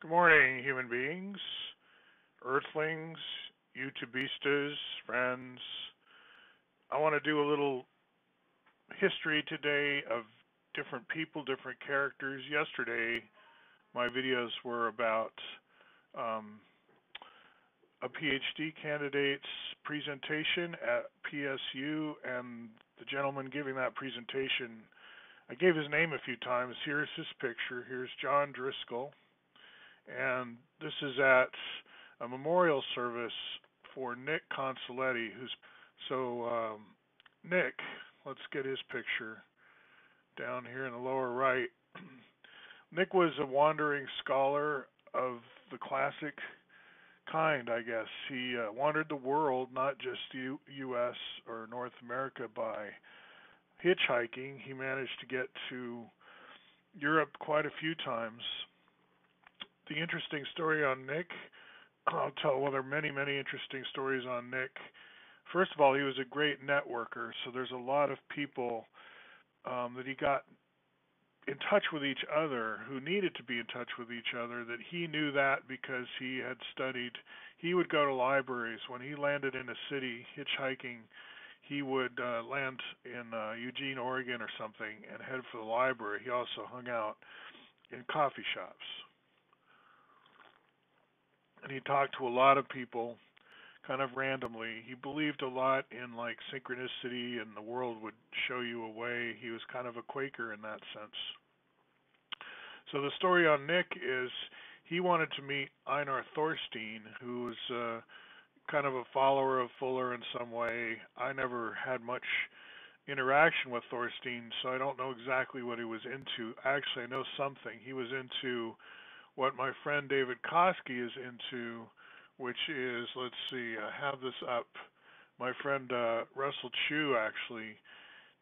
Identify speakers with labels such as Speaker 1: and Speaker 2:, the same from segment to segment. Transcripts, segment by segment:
Speaker 1: Good morning, human beings, earthlings, YouTubistas, friends. I want to do a little history today of different people, different characters. Yesterday, my videos were about um, a PhD candidate's presentation at PSU, and the gentleman giving that presentation, I gave his name a few times. Here's his picture. Here's John Driscoll and this is at a memorial service for Nick Consoletti, who's so um, Nick. Let's get his picture down here in the lower right. Nick was a wandering scholar of the classic kind, I guess. He uh, wandered the world, not just U- U.S. or North America, by hitchhiking. He managed to get to Europe quite a few times the interesting story on Nick, I'll tell, well, there are many, many interesting stories on Nick. First of all, he was a great networker, so there's a lot of people um, that he got in touch with each other who needed to be in touch with each other that he knew that because he had studied. He would go to libraries. When he landed in a city hitchhiking he would uh, land in uh, Eugene Oregon or something and head for the library. He also hung out in coffee shops and he talked to a lot of people kind of randomly. He believed a lot in like synchronicity and the world would show you a way. He was kind of a Quaker in that sense. So the story on Nick is he wanted to meet Einar Thorsteinn, who was uh, kind of a follower of Fuller in some way. I never had much interaction with Thorsteinn, so I don't know exactly what he was into. Actually, I know something. He was into what my friend David Koski is into, which is let's see, I have this up. My friend uh, Russell Chu actually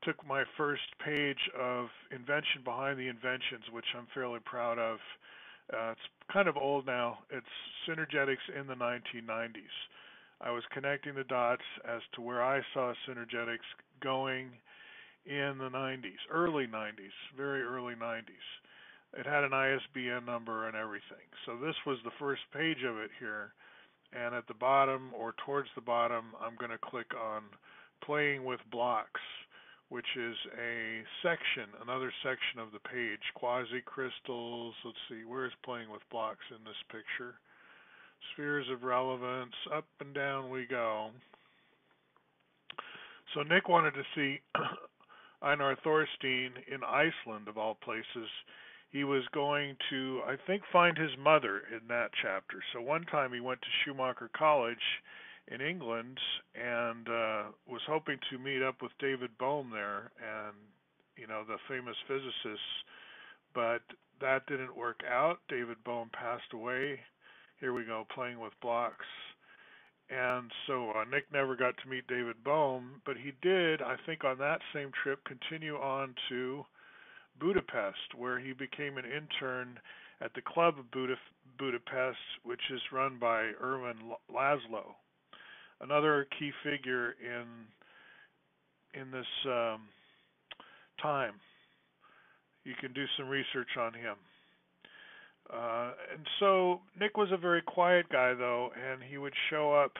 Speaker 1: took my first page of Invention Behind the Inventions, which I'm fairly proud of. Uh, it's kind of old now. It's Synergetics in the 1990s. I was connecting the dots as to where I saw Synergetics going in the 90s, early 90s, very early 90s. It had an ISBN number and everything. So this was the first page of it here. And at the bottom or towards the bottom, I'm going to click on Playing with Blocks, which is a section, another section of the page. Quasi crystals. Let's see, where's Playing with Blocks in this picture? Spheres of relevance. Up and down we go. So Nick wanted to see Einar Thorsteinn in Iceland, of all places he was going to, I think, find his mother in that chapter. So one time he went to Schumacher College in England and uh, was hoping to meet up with David Bohm there and, you know, the famous physicist, but that didn't work out. David Bohm passed away. Here we go, playing with blocks. And so uh, Nick never got to meet David Bohm, but he did, I think, on that same trip, continue on to Budapest, where he became an intern at the Club of Budapest, which is run by Ervin Laszlo, another key figure in in this um, time. You can do some research on him. Uh, and so Nick was a very quiet guy, though, and he would show up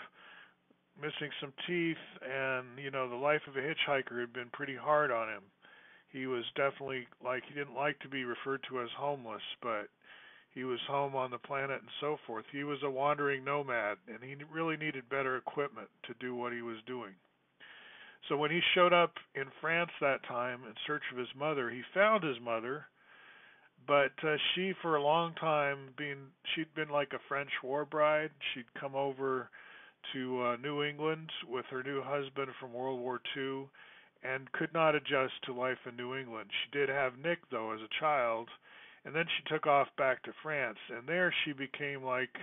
Speaker 1: missing some teeth, and you know the life of a hitchhiker had been pretty hard on him he was definitely like he didn't like to be referred to as homeless, but he was home on the planet and so forth. He was a wandering nomad, and he really needed better equipment to do what he was doing. So when he showed up in France that time in search of his mother, he found his mother, but uh, she, for a long time, being she'd been like a French war bride. She'd come over to uh, New England with her new husband from World War II and could not adjust to life in New England. She did have Nick though as a child, and then she took off back to France, and there she became like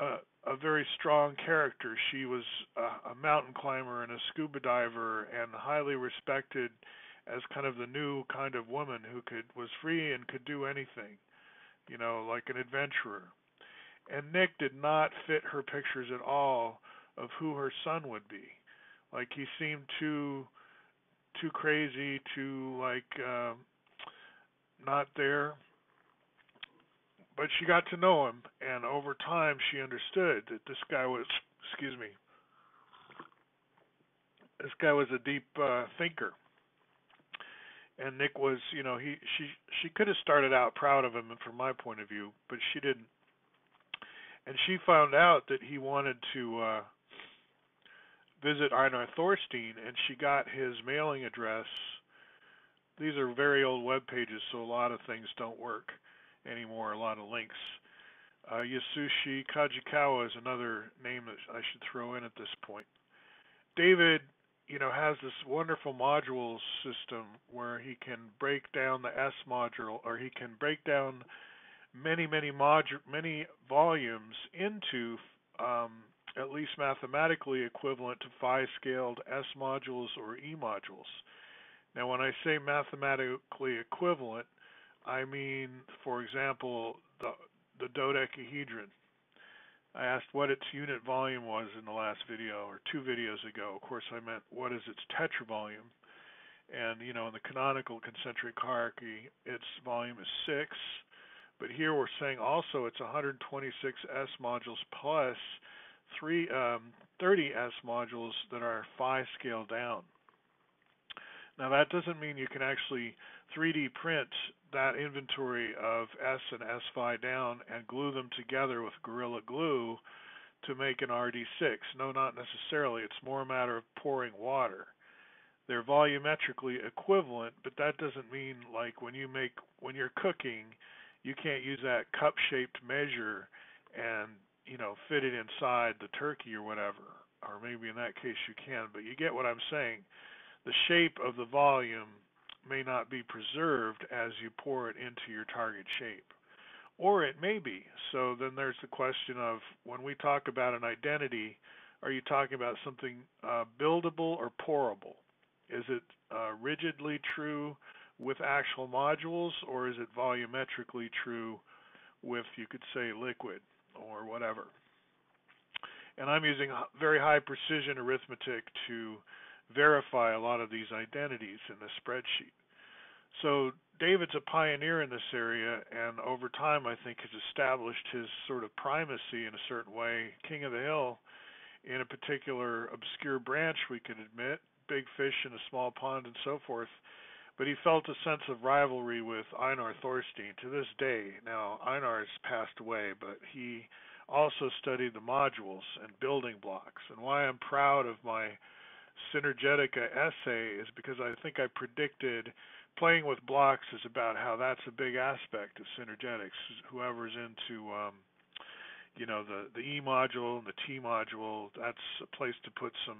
Speaker 1: a, a very strong character. She was a, a mountain climber and a scuba diver, and highly respected as kind of the new kind of woman who could was free and could do anything, you know, like an adventurer. And Nick did not fit her pictures at all of who her son would be. Like he seemed too too crazy, too like uh, not there. but she got to know him, and over time she understood that this guy was, excuse me, this guy was a deep uh, thinker. And Nick was, you know, he she she could have started out proud of him from my point of view, but she didn't. And she found out that he wanted to uh visit Einar Thorsteinn and she got his mailing address. These are very old web pages, so a lot of things don't work anymore, a lot of links. Uh, Yasushi Kajikawa is another name that I should throw in at this point. David, you know, has this wonderful modules system where he can break down the S module, or he can break down many, many modu- many volumes into um, at least mathematically equivalent to phi-scaled S modules or E modules. Now, when I say mathematically equivalent, I mean, for example, the the dodecahedron. I asked what its unit volume was in the last video or two videos ago. Of course, I meant what is its tetravolume. And you know, in the canonical concentric hierarchy, its volume is six. But here we're saying also it's 126 S modules plus three um, 30 S modules that are phi scale down. Now that doesn't mean you can actually 3D print that inventory of S and S phi down and glue them together with Gorilla Glue to make an RD6. No, not necessarily. It's more a matter of pouring water. They're volumetrically equivalent, but that doesn't mean like when you make when you're cooking, you can't use that cup-shaped measure and you know fit it inside the turkey or whatever. Or maybe in that case you can, but you get what I'm saying. The shape of the volume may not be preserved as you pour it into your target shape. Or it may be. So then there's the question of when we talk about an identity, are you talking about something uh, buildable or pourable? Is it uh, rigidly true with actual modules, or is it volumetrically true with, you could say, liquid or whatever? And I'm using very high precision arithmetic to verify a lot of these identities in the spreadsheet. So David's a pioneer in this area, and over time, I think, has established his sort of primacy in a certain way, king of the hill, in a particular obscure branch, we could admit, big fish in a small pond and so forth. But he felt a sense of rivalry with Einar Thorsteinn to this day. Now, Einar has passed away, but he also studied the modules and building blocks. And why I'm proud of my Synergetica essay is because I think I predicted playing with blocks is about how that's a big aspect of synergetics. Whoever's into um, you know the the E module and the T module, that's a place to put some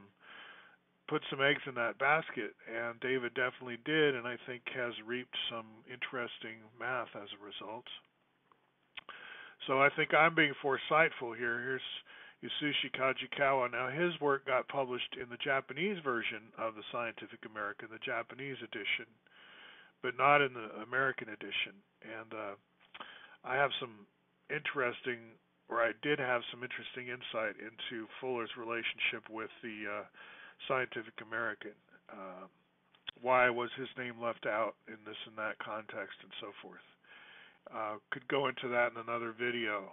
Speaker 1: put some eggs in that basket. And David definitely did, and I think has reaped some interesting math as a result. So I think I'm being foresightful here. Here's Yasushi Kajikawa. Now his work got published in the Japanese version of the Scientific American, the Japanese edition but not in the American edition. And uh, I have some interesting, or I did have some interesting insight into Fuller's relationship with the uh, Scientific American. Uh, why was his name left out in this and that context, and so forth. Uh, could go into that in another video.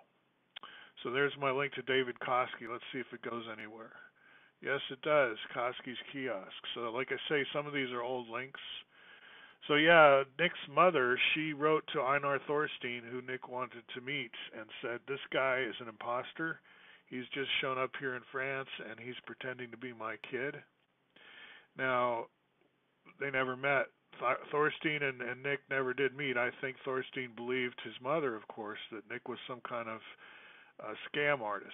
Speaker 1: So there's my link to David Koski. Let's see if it goes anywhere. Yes, it does. Koski's kiosk. So, like I say, some of these are old links. So yeah, Nick's mother, she wrote to Einar Thorsteinn, who Nick wanted to meet, and said, "This guy is an impostor. He's just shown up here in France, and he's pretending to be my kid." Now, they never met. Thorsteinn and, and Nick never did meet. I think Thorsteinn believed his mother, of course, that Nick was some kind of uh, scam artist.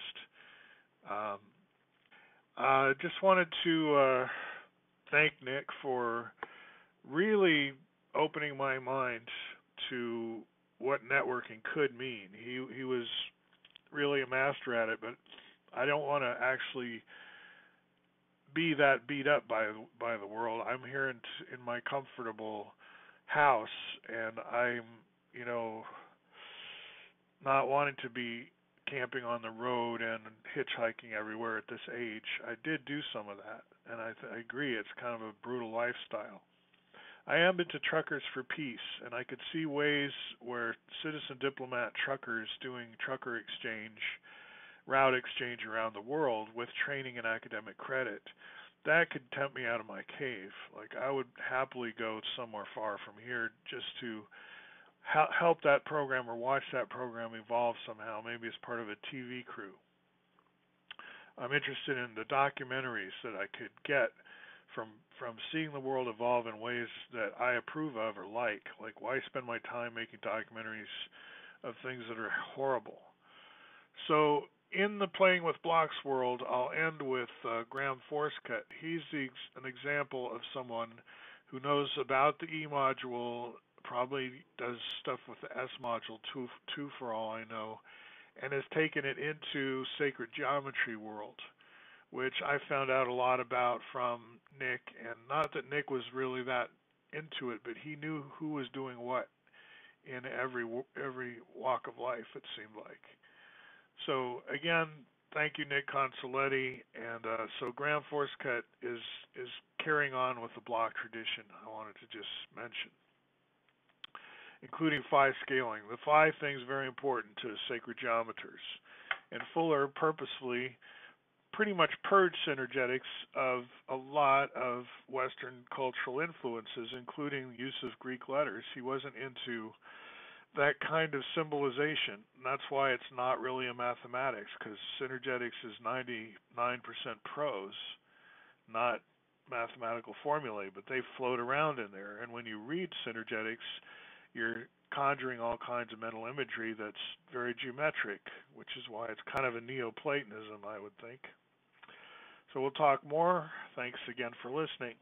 Speaker 1: Um, I just wanted to uh, thank Nick for really opening my mind to what networking could mean. He he was really a master at it, but I don't want to actually be that beat up by by the world. I'm here in in my comfortable house, and I'm you know not wanting to be camping on the road and hitchhiking everywhere at this age. I did do some of that, and I, th- I agree it's kind of a brutal lifestyle. I am into Truckers for Peace, and I could see ways where citizen diplomat truckers doing trucker exchange, route exchange around the world with training and academic credit, that could tempt me out of my cave. Like I would happily go somewhere far from here just to help that program or watch that program evolve somehow, maybe as part of a TV crew. I'm interested in the documentaries that I could get from from seeing the world evolve in ways that I approve of or like. Like why spend my time making documentaries of things that are horrible? So in the playing with blocks world, I'll end with uh, Graham Forcecut. He's the, an example of someone who knows about the E module, probably does stuff with the S module too, too for all I know, and has taken it into sacred geometry world which I found out a lot about from Nick, and not that Nick was really that into it, but he knew who was doing what in every every walk of life. It seemed like. So again, thank you, Nick Consoletti, and uh, so Graham Forcecut is is carrying on with the block tradition. I wanted to just mention, including phi scaling. The phi thing is very important to sacred geometers, and Fuller purposefully pretty much purged synergetics of a lot of Western cultural influences, including use of Greek letters. He wasn't into that kind of symbolization. That's why it's not really a mathematics, because synergetics is 99% prose, not mathematical formulae, but they float around in there. And when you read synergetics, you're conjuring all kinds of mental imagery that's very geometric, which is why it's kind of a Neoplatonism, I would think. So we'll talk more. Thanks again for listening.